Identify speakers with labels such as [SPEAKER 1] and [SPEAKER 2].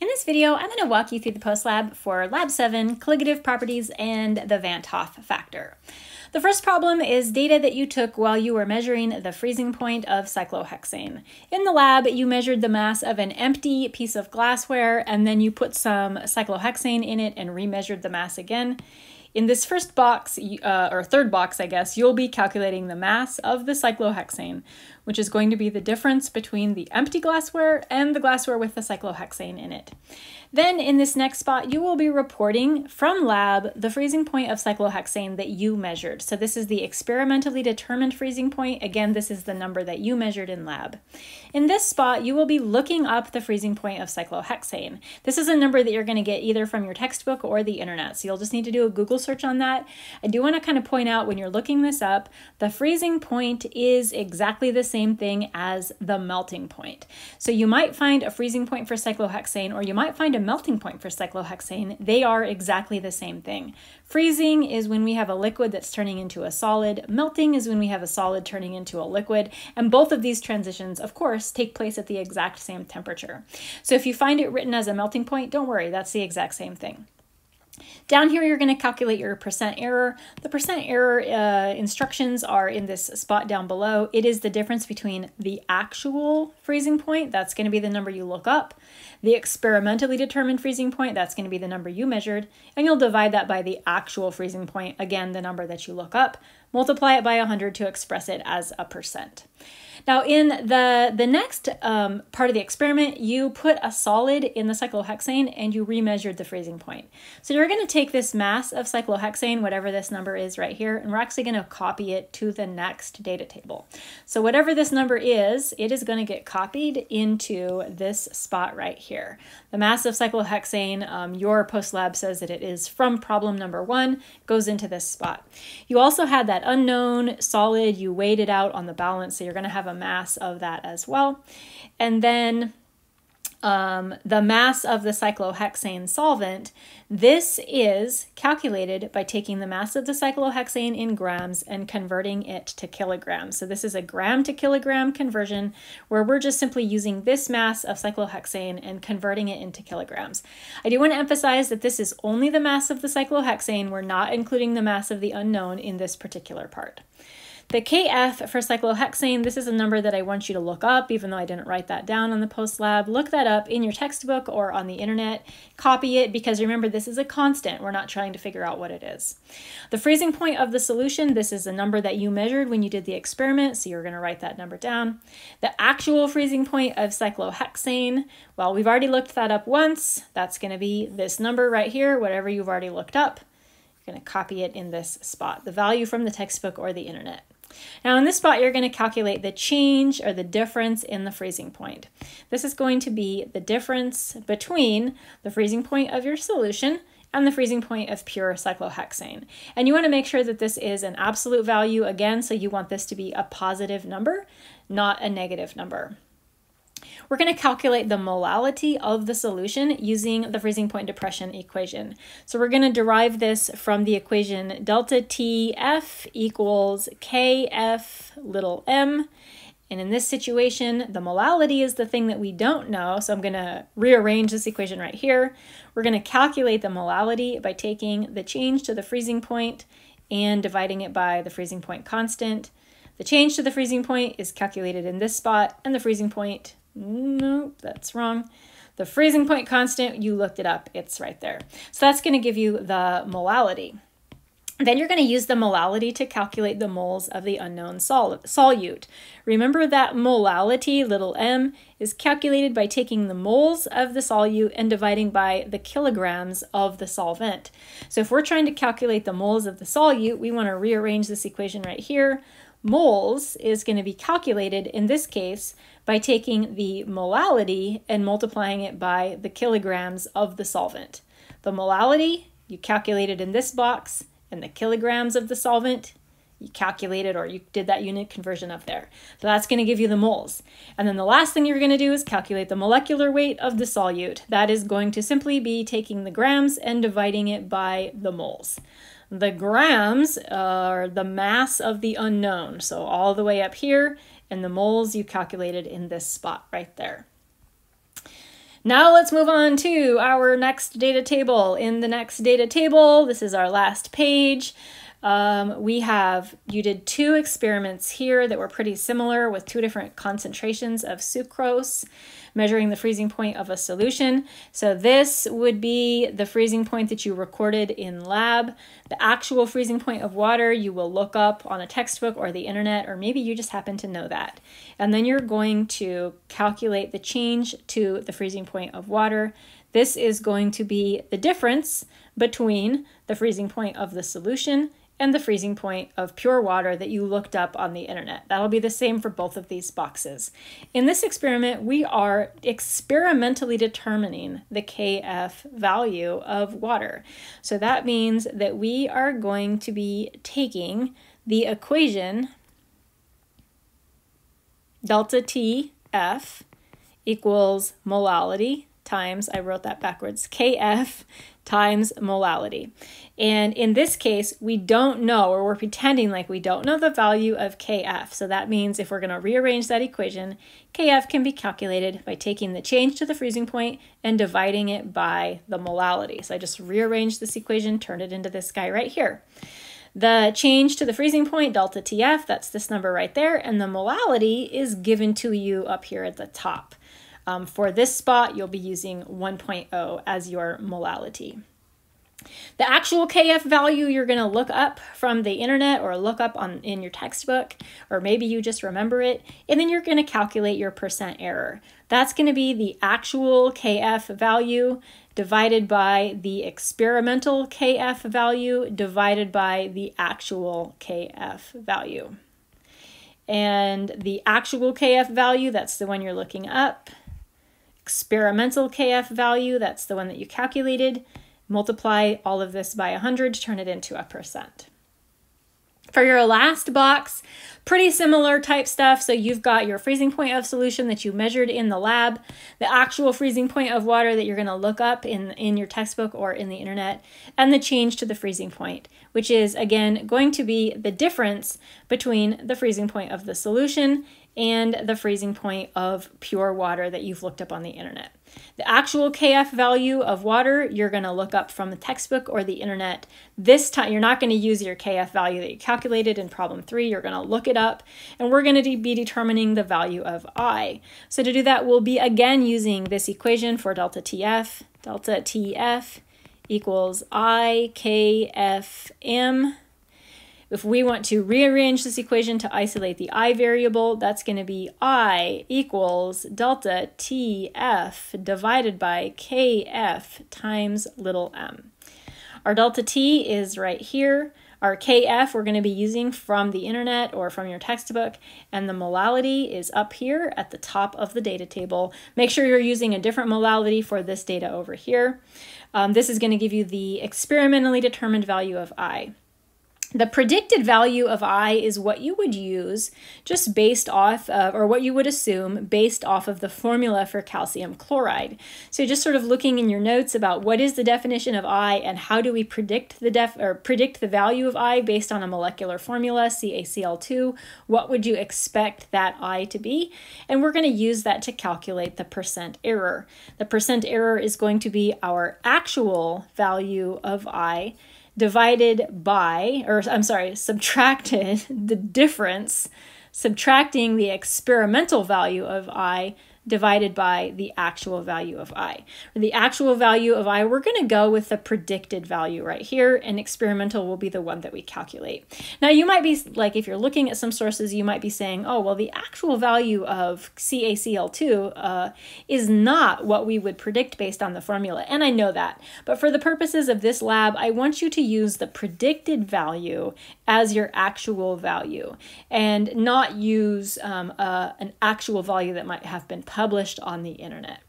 [SPEAKER 1] In this video, I'm going to walk you through the post lab for Lab 7, colligative properties, and the Van't Hoff factor. The first problem is data that you took while you were measuring the freezing point of cyclohexane. In the lab, you measured the mass of an empty piece of glassware, and then you put some cyclohexane in it and remeasured the mass again. In this first box, uh, or third box, I guess, you'll be calculating the mass of the cyclohexane, which is going to be the difference between the empty glassware and the glassware with the cyclohexane in it. Then in this next spot, you will be reporting from lab the freezing point of cyclohexane that you measured. So this is the experimentally determined freezing point. Again, this is the number that you measured in lab. In this spot, you will be looking up the freezing point of cyclohexane. This is a number that you're going to get either from your textbook or the internet. So you'll just need to do a Google search on that. I do want to kind of point out when you're looking this up, the freezing point is exactly the same thing as the melting point. So you might find a freezing point for cyclohexane or you might find a a melting point for cyclohexane, they are exactly the same thing. Freezing is when we have a liquid that's turning into a solid. Melting is when we have a solid turning into a liquid. And both of these transitions, of course, take place at the exact same temperature. So if you find it written as a melting point, don't worry, that's the exact same thing. Down here, you're going to calculate your percent error. The percent error uh, instructions are in this spot down below. It is the difference between the actual freezing point, that's going to be the number you look up, the experimentally determined freezing point, that's going to be the number you measured, and you'll divide that by the actual freezing point, again, the number that you look up, multiply it by 100 to express it as a percent. Now in the, the next um, part of the experiment, you put a solid in the cyclohexane and you remeasured the freezing point. So you're going to take this mass of cyclohexane, whatever this number is right here, and we're actually going to copy it to the next data table. So whatever this number is, it is going to get copied into this spot right here. The mass of cyclohexane, um, your post lab says that it is from problem number one, goes into this spot. You also had that unknown solid, you weighed it out on the balance, so you're going to have a mass of that as well. And then um, the mass of the cyclohexane solvent, this is calculated by taking the mass of the cyclohexane in grams and converting it to kilograms. So this is a gram to kilogram conversion where we're just simply using this mass of cyclohexane and converting it into kilograms. I do want to emphasize that this is only the mass of the cyclohexane. We're not including the mass of the unknown in this particular part. The KF for cyclohexane, this is a number that I want you to look up, even though I didn't write that down on the post lab. Look that up in your textbook or on the internet. Copy it because remember, this is a constant. We're not trying to figure out what it is. The freezing point of the solution, this is a number that you measured when you did the experiment, so you're going to write that number down. The actual freezing point of cyclohexane, well, we've already looked that up once. That's going to be this number right here, whatever you've already looked up. You're going to copy it in this spot, the value from the textbook or the internet. Now in this spot, you're going to calculate the change or the difference in the freezing point. This is going to be the difference between the freezing point of your solution and the freezing point of pure cyclohexane. And you want to make sure that this is an absolute value again, so you want this to be a positive number, not a negative number. We're going to calculate the molality of the solution using the freezing point depression equation. So we're going to derive this from the equation delta TF equals KF little m. And in this situation, the molality is the thing that we don't know. So I'm going to rearrange this equation right here. We're going to calculate the molality by taking the change to the freezing point and dividing it by the freezing point constant. The change to the freezing point is calculated in this spot, and the freezing point Nope, that's wrong. The freezing point constant, you looked it up, it's right there. So that's going to give you the molality. Then you're going to use the molality to calculate the moles of the unknown sol solute. Remember that molality, little m, is calculated by taking the moles of the solute and dividing by the kilograms of the solvent. So if we're trying to calculate the moles of the solute, we want to rearrange this equation right here. Moles is going to be calculated, in this case, by taking the molality and multiplying it by the kilograms of the solvent. The molality, you calculated in this box, and the kilograms of the solvent, you calculated or you did that unit conversion up there. So that's going to give you the moles. And then the last thing you're going to do is calculate the molecular weight of the solute. That is going to simply be taking the grams and dividing it by the moles. The grams are the mass of the unknown. So all the way up here and the moles you calculated in this spot right there. Now let's move on to our next data table. In the next data table, this is our last page. Um, we have, you did two experiments here that were pretty similar with two different concentrations of sucrose measuring the freezing point of a solution. So this would be the freezing point that you recorded in lab. The actual freezing point of water you will look up on a textbook or the internet, or maybe you just happen to know that. And then you're going to calculate the change to the freezing point of water. This is going to be the difference between the freezing point of the solution and the freezing point of pure water that you looked up on the internet. That'll be the same for both of these boxes. In this experiment, we are experimentally determining the KF value of water. So that means that we are going to be taking the equation delta TF equals molality times, I wrote that backwards, KF times molality. And in this case, we don't know, or we're pretending like we don't know the value of Kf. So that means if we're going to rearrange that equation, Kf can be calculated by taking the change to the freezing point and dividing it by the molality. So I just rearranged this equation, turned it into this guy right here. The change to the freezing point, delta TF, that's this number right there, and the molality is given to you up here at the top. Um, for this spot, you'll be using 1.0 as your molality. The actual KF value you're going to look up from the internet or look up on in your textbook, or maybe you just remember it, and then you're going to calculate your percent error. That's going to be the actual KF value divided by the experimental KF value divided by the actual KF value. And the actual KF value, that's the one you're looking up, experimental KF value, that's the one that you calculated, multiply all of this by 100 to turn it into a percent. For your last box, pretty similar type stuff. So you've got your freezing point of solution that you measured in the lab, the actual freezing point of water that you're going to look up in, in your textbook or in the internet, and the change to the freezing point, which is again going to be the difference between the freezing point of the solution and the freezing point of pure water that you've looked up on the internet. The actual KF value of water you're going to look up from the textbook or the internet. This time you're not going to use your KF value that you calculated in problem 3. You're going to look it up and we're going to be determining the value of I. So to do that we'll be again using this equation for delta TF. Delta TF equals I KFM if we want to rearrange this equation to isolate the i variable, that's going to be i equals delta tf divided by kf times little m. Our delta t is right here. Our KF we're going to be using from the internet or from your textbook, and the molality is up here at the top of the data table. Make sure you're using a different molality for this data over here. Um, this is going to give you the experimentally determined value of I. The predicted value of I is what you would use just based off of, or what you would assume based off of the formula for calcium chloride. So just sort of looking in your notes about what is the definition of I and how do we predict the def or predict the value of I based on a molecular formula, CaCl2, what would you expect that I to be? And we're going to use that to calculate the percent error. The percent error is going to be our actual value of I divided by, or I'm sorry, subtracted the difference, subtracting the experimental value of I divided by the actual value of i. For the actual value of i, we're going to go with the predicted value right here, and experimental will be the one that we calculate. Now, you might be like, if you're looking at some sources, you might be saying, oh, well, the actual value of CaCl2 uh, is not what we would predict based on the formula, and I know that. But for the purposes of this lab, I want you to use the predicted value as your actual value and not use um, uh, an actual value that might have been published on the internet.